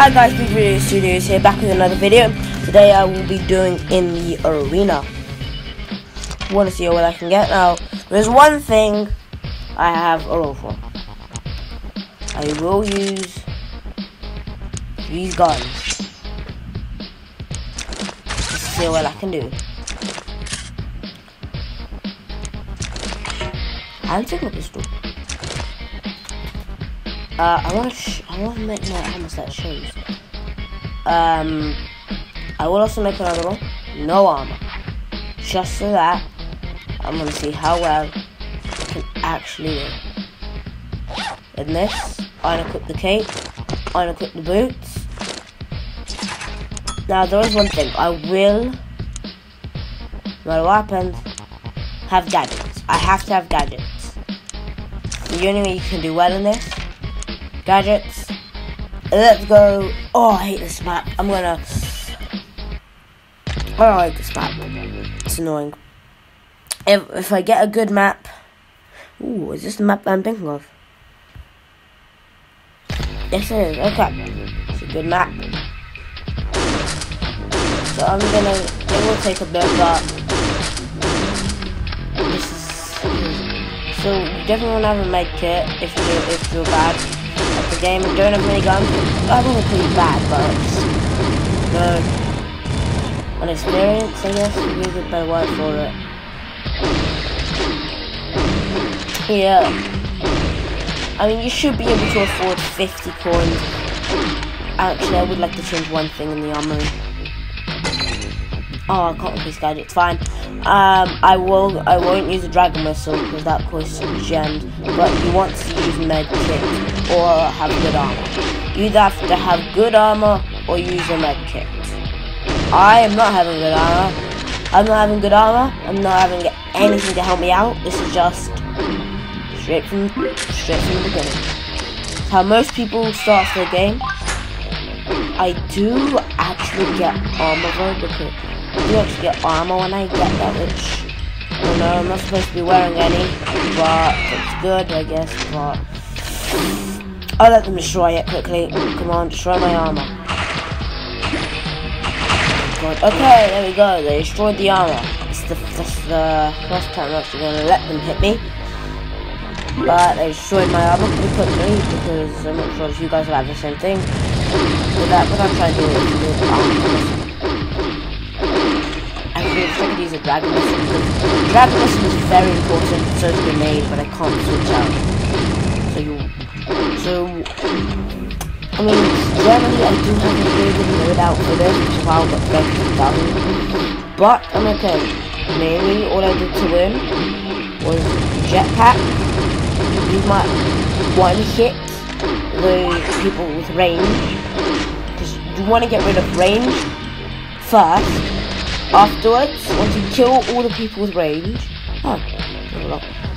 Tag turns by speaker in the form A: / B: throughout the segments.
A: Hi guys, Big Video Studios here, back with another video. Today I will be doing in the arena. Want to see what I can get now? There's one thing I have a roll for. I will use these guns. Let's see what I can do. I'll take a pistol. Uh, I want to. I want to make my armor set shows. Um, I will also make another one. No armor, just so that I'm gonna see how well I can actually do. In this, I unequip the cape, unequip the boots. Now there is one thing. I will, no happens, have gadgets. I have to have gadgets. The only way you can do well in this gadgets. Let's go. Oh, I hate this map. I'm gonna. I don't like this map. It's annoying. If if I get a good map. Ooh, is this the map I'm thinking of? Yes, it is. Okay, it's a good map. So I'm gonna. It will take a bit, but. So you definitely want to have a med if you if you're bad game and don't have many guns. I think it's pretty bad, but no. An experience, I guess, would be a good better word for it. Yeah. I mean, you should be able to afford 50 coins. Actually, I would like to change one thing in the armory. Oh, I can't replace It's Fine. Um, I will. I won't use a dragon whistle because that costs gems. But you want to use med kit or have good armor. You either have to have good armor or use a med kit. I am not having good armor. I'm not having good armor. I'm not having anything to help me out. This is just straight from straight from the beginning. It's how most people start their game. I do actually get armor because Do actually get armor when I get that, which I don't know I'm not supposed to be wearing any, but it's good, I guess. But I'll let them destroy it quickly. Come on, destroy my armor. God. Okay, there we go. They destroyed the armor. It's the, this the first time I'm actually gonna let them hit me. But they destroyed my armor pretty quickly because I'm not sure if you guys will have the same thing. With that, what I'm trying to do do the armor. Actually, if I could use a dragon. Dragon is very important, so is grenade, but I can't switch out. So you, so I mean, generally I do have a really good loadout for this, which is why I got very down. But I'm okay. Mainly, all I did to win was jetpack. Use my one hit the people with range, because you want to get rid of range first Afterwards, once you kill all the people with range, oh,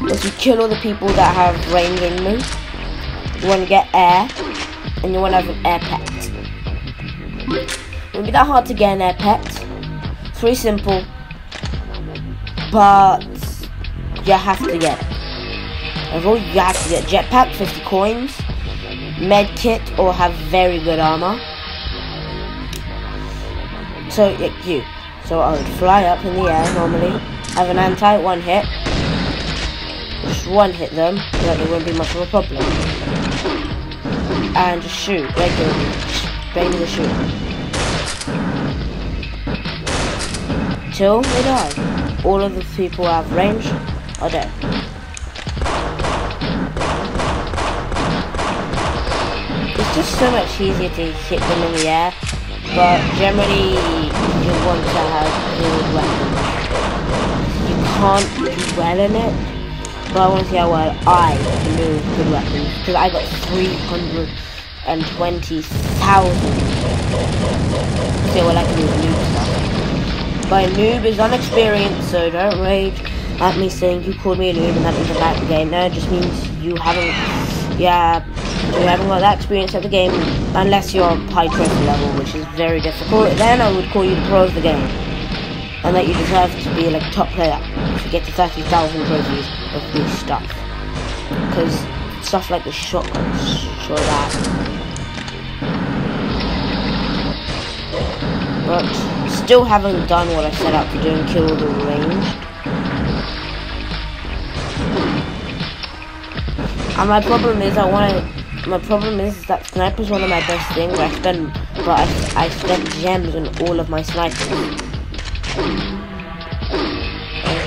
A: once you kill all the people that have range in them, you want to get air, and you want to have an air pet. It won't be that hard to get an air pet. It's very simple, but you have to get it. Overall, you have to get jetpack, 50 coins, med kit, or have very good armor. So, yeah, you. So I would fly up in the air normally, have an anti one hit, just one hit them, so that there won't be much of a problem. And just shoot, regularly, uh, just bang the shoot. Till they die. All of the people who have range are dead. It's just so much easier to hit them in the air but generally you want to have good weapons. You can't do well in it, but I want to see how well I can do with good weapons, because I got 320,000. See what I can do with noob stuff. My noob is unexperienced, so don't rage at me saying you called me a noob and that means I'm bad game. No, it just means you haven't, yeah, you haven't got that experience at the game, unless you're high trophy level, which is very difficult, then I would call you the pro of the game. And that you deserve to be like top player to get to 30,000 trophies of this stuff. Because stuff like the shotguns show that. But still haven't done what I set out to do and kill the range. And my problem is I want to. My problem is that sniper's one of my best things. I spend, but I, I spent gems on all of my snipers.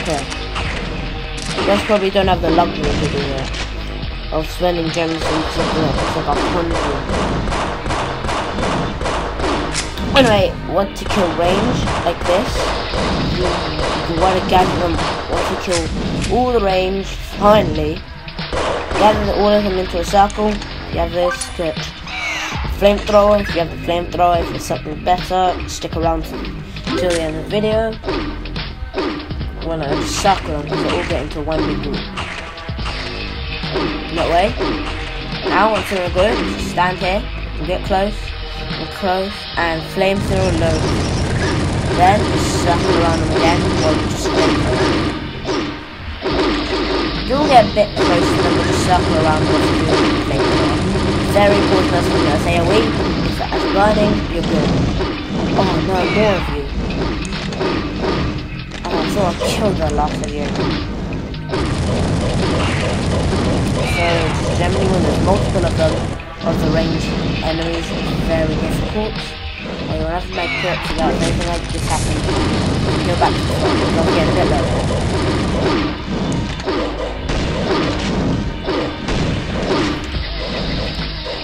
A: Okay. Just probably don't have the luxury to do that. Of spending gems on something that's like a hundred. Anyway, want to kill range like this. You, you want to gather them, want to kill all the range, finally. Gather all of them into a circle. You have this, get flamethrower. If you have the flamethrower, if it's something better, stick around until the end of the video. When I circle them because they all get into one big group. That way. Now, once they're just stand here and get close and close and flamethrower low. Then circle around them again or just flamethrower. You'll get a bit close to just circle around what you do flamethrower. Very important I'm gonna say away. If it's burning, you're good. Oh no, more of you. Oh, thought I killed the last of you. So generally when there's multiple of them, of the range enemies is very difficult. And you'll have to make sure so that anything like this happens, go back to the front, don't get a bit lower.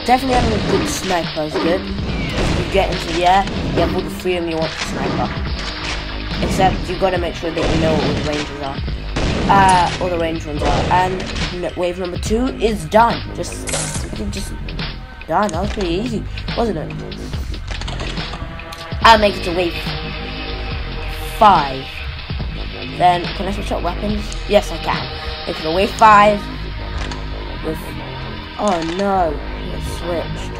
A: Definitely having a good sniper is good. If you get into the air, you have all the freedom you want to sniper. Except you gotta make sure that you know what all the ranges are. Uh, all the range ones are. And wave number two is done. Just, just done. That was pretty easy, wasn't it? I'll make it to wave five. Then, can I switch up weapons? Yes, I can. Make it to wave five. With, oh no, switched.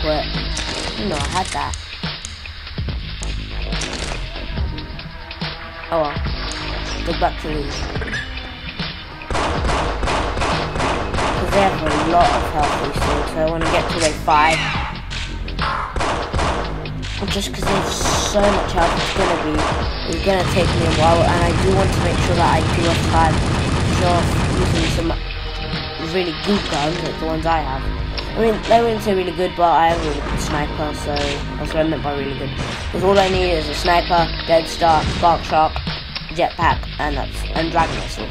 A: Quit. No, I had that. Oh well. Back to these. they have a lot of health boosting, so I want to get to wave 5. Just because there's so much health, it's going to be, it's going to take me a while, and I do want to make sure that I do to show off using some really good guns, like the ones I have. I mean, they wouldn't say really good, but I have a really good sniper, so that's what I meant by really good. Because all I need is a sniper, dead star, spark shark, jetpack, and that's and dragon whistle.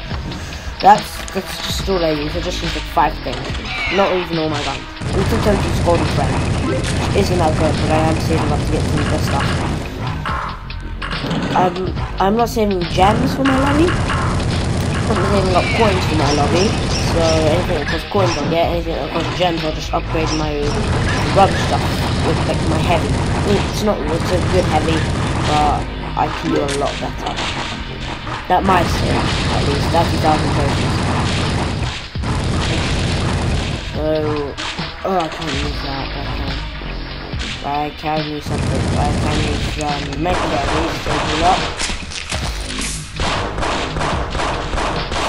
A: That's that's just all I use. I just use like five things. Not even all my guns. And sometimes use golden thread. Isn't that good, but I am saving up to get some good stuff. Um, I'm not saving gems for my lobby. I'm saving up coins for my lobby. So anything that costs coins I'll get, anything that costs gems I'll just upgrade my rubber stuff with like my heavy. I mean, it's not it's a good heavy, but I can do a lot better. That might stay, at least. 30,000 trophies. So, oh, I can't use that, I can. I can use something, but I can use, um, Mega Berries, save a lot.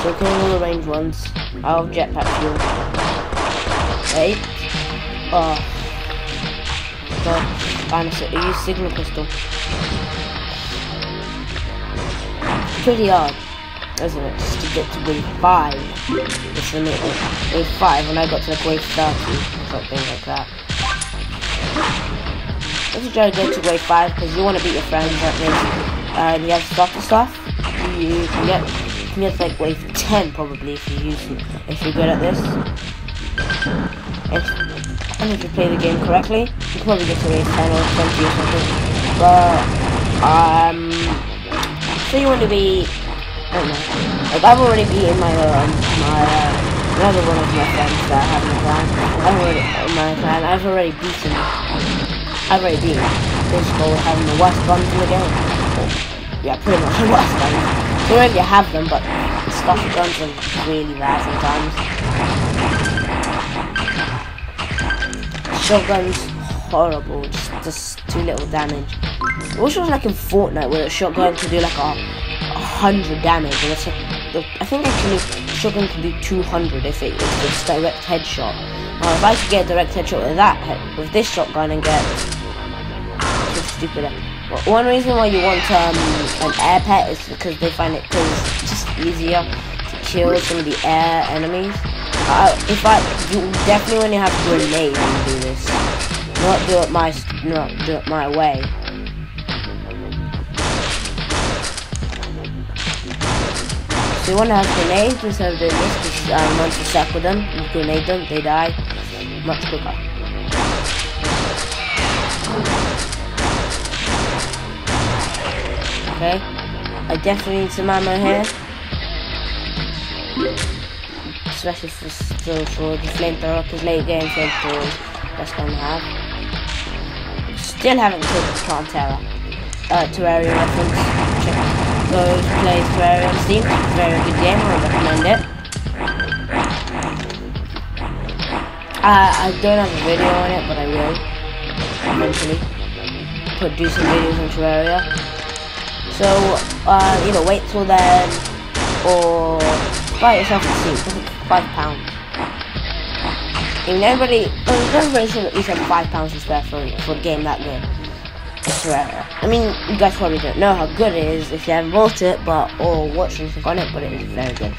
A: So killing all the range ones. I'll jetpack fuel. Wait. Oh. God. I use signal pistol pretty hard, isn't it? Just to get to wave 5. It's the middle. Wave 5 when I got to like wave 30 or something like that. Let's try to go to wave 5 because you want to beat your friends at this. And you have stuff to stuff. You can get get to like wave 10 probably if you use it, if you're good at this. If, and if you play the game correctly, you probably get to wave 10 or 20 or something. But um so you want to be, I don't know, like I've already beaten my, um, my, uh, another one of my friends that I have in the clan, I've already, uh, my clan, I've already beaten, I've already beaten this goal having the worst guns in the game. Yeah, pretty much the worst guns. You already have them, but stuff guns are really bad sometimes. Shotguns, horrible, just, just too little damage. I wish it was like in Fortnite where a shotgun could do like a, a hundred damage, and it's like, I think actually shotgun can do 200 if it if it's direct headshot. Now if I could get a direct headshot with that with this shotgun and get stupid. One reason why you want um, an air pet is because they find it cause just easier to kill some of the air enemies. Uh, if I, you definitely want to have grenade when you do this. Not do it my, not do it my way. So you want to have grenades instead of doing this, because um, once you circle them, you grenade them, they die much quicker. Okay, I definitely need some ammo here. Especially for, for, for the flamethrower, because late game flamethrower one to have. Still haven't killed the Plantera. Uh, Terraria reference. Check those play Terraria on Steam. Very good game, I recommend it. Uh, I don't have a video on it, but I will. Eventually. Put do some videos on Terraria. So, uh, you know, wait till then, or buy yourself a seat. It's five pounds. I mean, everybody, everybody should at least have five pounds to spare for for a game that good. Rare. I mean, you guys probably don't know how good it is if you haven't bought it, but or watched anything on it, but it is very good.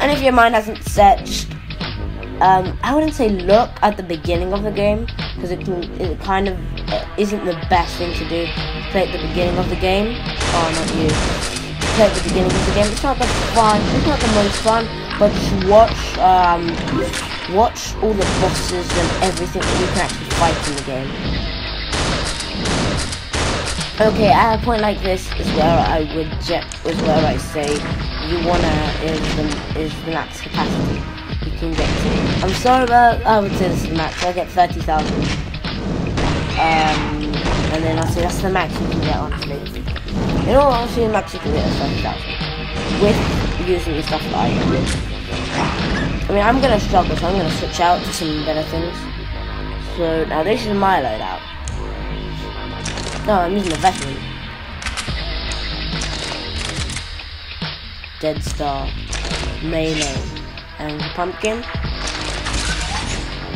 A: And if your mind hasn't set, um, I wouldn't say look at the beginning of the game because it can, it kind of uh, isn't the best thing to do. Play at the beginning of the game. Oh, not you. Play at the beginning of the game. It's not the fun. It's not the most fun, but just watch, um, watch all the bosses and everything that you can actually fight in the game. Okay, at a point like this is where I would jet is where I say you wanna is the is the max capacity you can get to. I'm sorry about I would say this is the max. I get thirty thousand. Um and then I'll say that's the max you can get honestly. In all honesty the max you can get is thirty thousand. With using the stuff that I do. I mean I'm gonna struggle so I'm gonna switch out to some better things. So now this is my loadout. No, I'm using the veteran. Dead Star, Melee, and Pumpkin.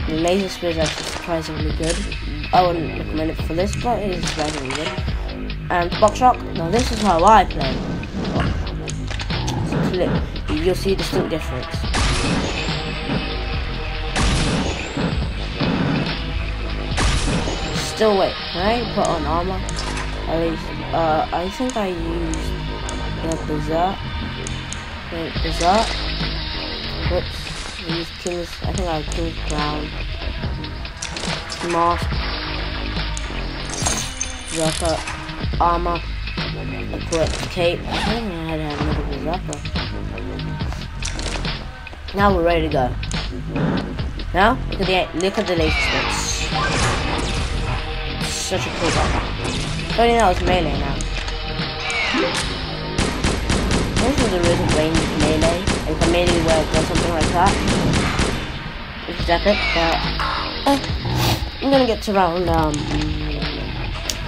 A: The laser spear is actually surprisingly good. I wouldn't recommend it for this, but it is surprisingly good. And Box Shock, now this is how I play. You'll see the distinct difference. Still wait, can I put on armor? At least, uh, I think I used the Berserk. Wait, Berserk? Whoops, I used King's, I think I King's Crown. Mask. Berserker. Armor. Equipped Cape. I think I had another Berserker. Now we're ready to go. Now, look at the, look at the laser sticks such a cool. But you know it's melee now. This is a really ranged melee. Like a melee where it does something like that. Is epic, but uh, I'm gonna get to round um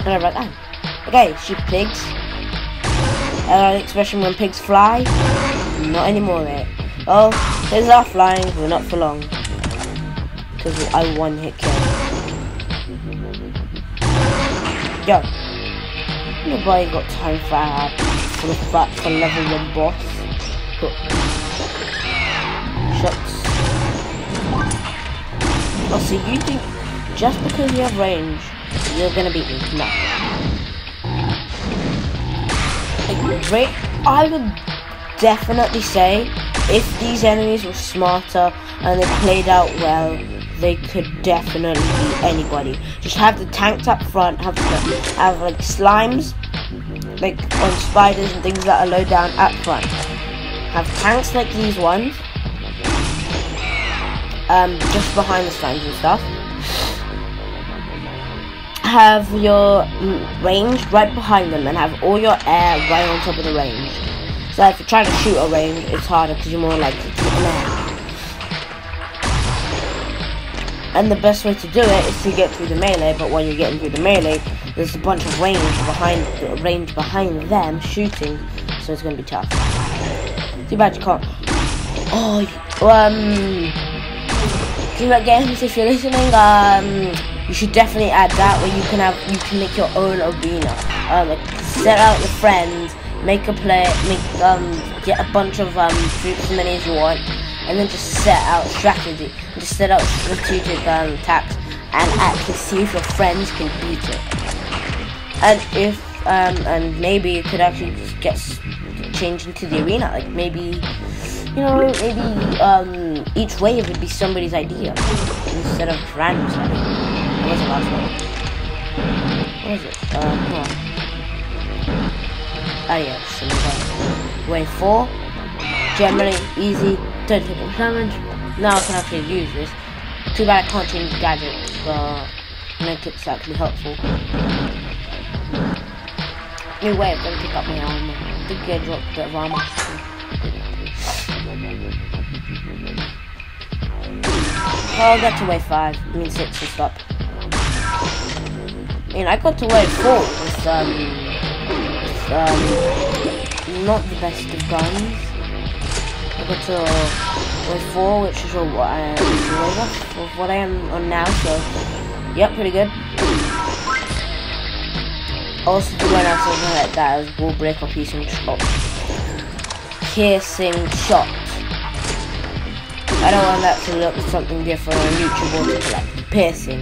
A: whatever I Okay, shoot pigs. Uh, expression when pigs fly. Not anymore, mate. Oh, pigs are flying, but not for long. Because I one hit kill. Yo, nobody got time for uh, for the for level one boss. But, shucks. Oh, so you think just because you have range, you're gonna beat me? No. Like, I would definitely say if these enemies were smarter and they played out well, they could definitely beat anybody. Just have the tanks up front, have the, have like slimes, like on spiders and things that are low down up front. Have tanks like these ones, um, just behind the slimes and stuff. Have your range right behind them and have all your air right on top of the range. So if you're trying to shoot a range, it's harder because you're more likely to hit an air. And the best way to do it is to get through the melee, but while you're getting through the melee, there's a bunch of range behind range behind them shooting, so it's gonna be tough. Too bad you can't. Oh, um, Dreamhack Games, if you're listening, um, you should definitely add that where you can have you can make your own arena. Um, set out your friends, make a play, make um get a bunch of um troops as many as you want, and then just set out strategy, just set out strategic um attacks, and actually see if your friends can beat it. And if um and maybe you could actually just get change into the arena, like maybe you know, maybe um, each wave would be somebody's idea instead of random. Was the last one? What was it? Uh, come on. Ah, yeah, wave four. Generally easy, don't take much damage. Now I can actually use this. Too bad I can't change gadgets, but make it's actually helpful. New wave, don't pick up my armor. I think I dropped of armor. I'll get to wave 5. I mean 6 to stop. I mean, I got to wave 4 with, um, with, um, not the best of guns. I got to wave 4, which is what I am, of what I am on now, so, yep, pretty good. Also, the one else like that is wall breaker piercing shot. Piercing shot. I don't want that to look something different on YouTube or to like piercing.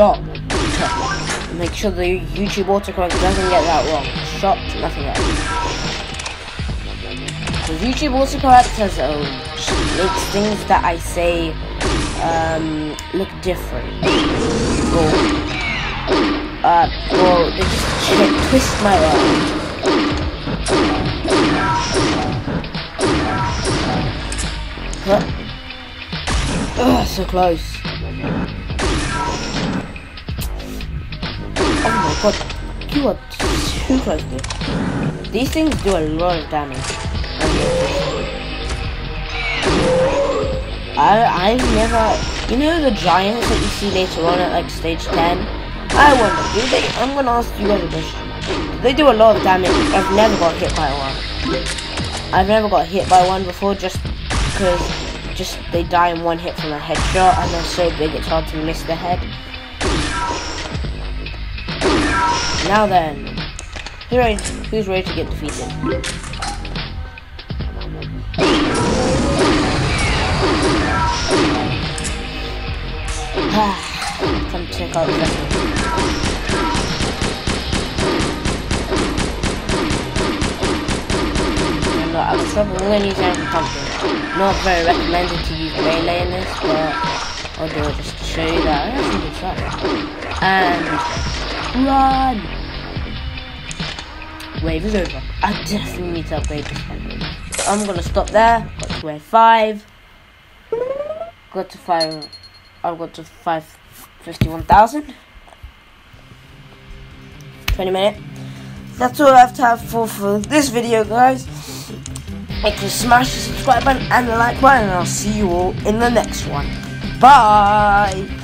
A: Shot. Make sure the YouTube autocorrect doesn't get that wrong. Shot, nothing else. Because YouTube autocorrect has um, makes things that I say um, look different. Or, uh, they just twist my arm. Ugh, so close. Oh my god, you are too close These things do a lot of damage. I, I've never, you know the giants that you see later on at like stage 10? I wonder, do they, I'm gonna ask you guys a question. They do a lot of damage. I've never got hit by one. I've never got hit by one before just because just they die in one hit from a headshot and they're so big it's hard to miss the head. Now then, who's ready, who's ready to get defeated? Ah, Time to check out the rest I was trouble when using pumpkin. Not very recommended to use melee in this, but I'll do it just to show you that I some good stuff. And run! Wave is over. I definitely need to upgrade this one. I'm gonna stop there. Got to wave five. Got to five. I've got to five fifty-one thousand. Twenty minutes. That's all I have to have for for this video, guys. Make sure to smash the subscribe button and the like button, and I'll see you all in the next one. Bye!